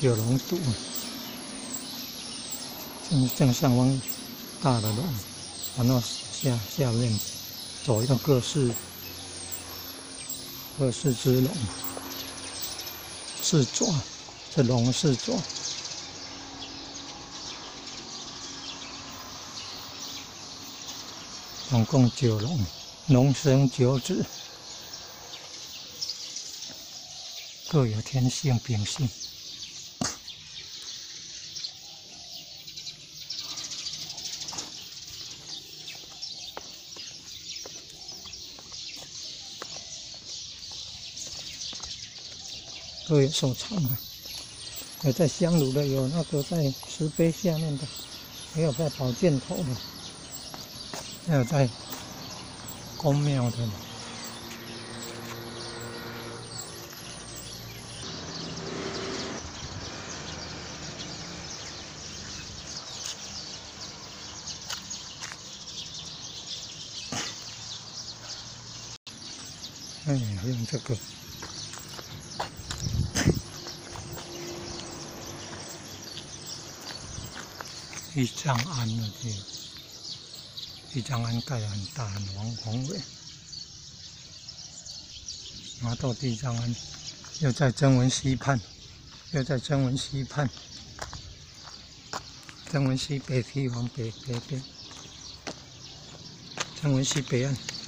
九龙渡，正正上方大的龙，然后下下面走一个各式各式之龙，四爪，这龙四爪，总共九龙，龙生九子。各有天性秉性，都有收藏啊！有在香炉的，有那个在石碑下面的，也有在宝剑头的，还有在宫庙的。哎，用这个一张安的地，一张安盖得很大很宏宏伟，拿到地藏庵，又在曾文溪畔，又在曾文溪畔，曾文溪北堤往北北边，曾文溪北岸。